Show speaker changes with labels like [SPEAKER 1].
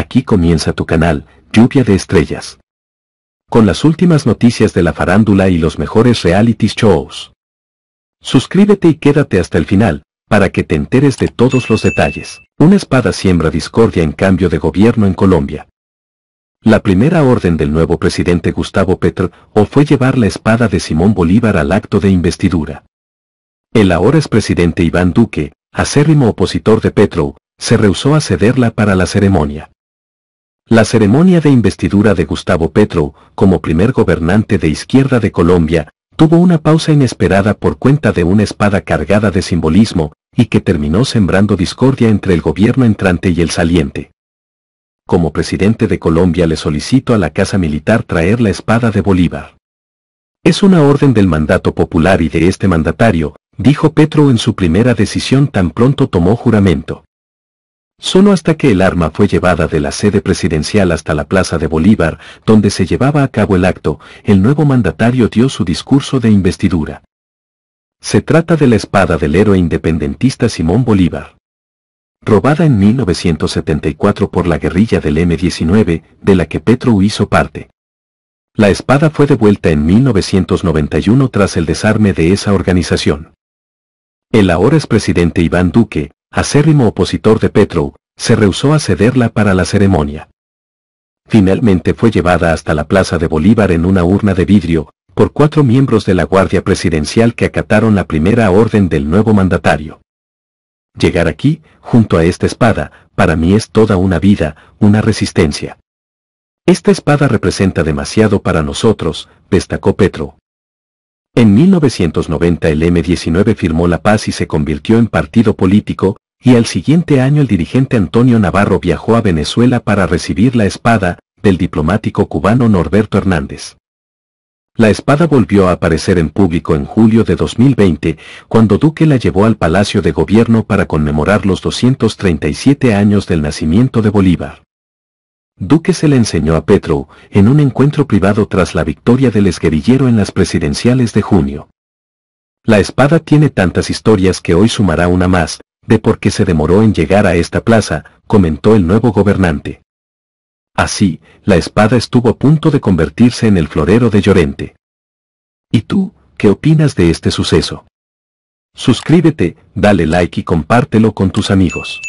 [SPEAKER 1] aquí comienza tu canal, Lluvia de Estrellas. Con las últimas noticias de la farándula y los mejores reality shows. Suscríbete y quédate hasta el final, para que te enteres de todos los detalles. Una espada siembra discordia en cambio de gobierno en Colombia. La primera orden del nuevo presidente Gustavo Petro o fue llevar la espada de Simón Bolívar al acto de investidura. El ahora expresidente Iván Duque, acérrimo opositor de Petro, se rehusó a cederla para la ceremonia. La ceremonia de investidura de Gustavo Petro, como primer gobernante de izquierda de Colombia, tuvo una pausa inesperada por cuenta de una espada cargada de simbolismo, y que terminó sembrando discordia entre el gobierno entrante y el saliente como presidente de Colombia le solicito a la Casa Militar traer la espada de Bolívar. Es una orden del mandato popular y de este mandatario, dijo Petro en su primera decisión tan pronto tomó juramento. Solo hasta que el arma fue llevada de la sede presidencial hasta la Plaza de Bolívar, donde se llevaba a cabo el acto, el nuevo mandatario dio su discurso de investidura. Se trata de la espada del héroe independentista Simón Bolívar robada en 1974 por la guerrilla del M-19, de la que Petro hizo parte. La espada fue devuelta en 1991 tras el desarme de esa organización. El ahora expresidente Iván Duque, acérrimo opositor de Petro, se rehusó a cederla para la ceremonia. Finalmente fue llevada hasta la Plaza de Bolívar en una urna de vidrio, por cuatro miembros de la Guardia Presidencial que acataron la primera orden del nuevo mandatario. Llegar aquí, junto a esta espada, para mí es toda una vida, una resistencia. Esta espada representa demasiado para nosotros, destacó Petro. En 1990 el M-19 firmó la paz y se convirtió en partido político, y al siguiente año el dirigente Antonio Navarro viajó a Venezuela para recibir la espada, del diplomático cubano Norberto Hernández. La espada volvió a aparecer en público en julio de 2020, cuando Duque la llevó al Palacio de Gobierno para conmemorar los 237 años del nacimiento de Bolívar. Duque se le enseñó a Petro, en un encuentro privado tras la victoria del esguerillero en las presidenciales de junio. La espada tiene tantas historias que hoy sumará una más, de por qué se demoró en llegar a esta plaza, comentó el nuevo gobernante. Así, la espada estuvo a punto de convertirse en el florero de Llorente. ¿Y tú, qué opinas de este suceso? Suscríbete, dale like y compártelo con tus amigos.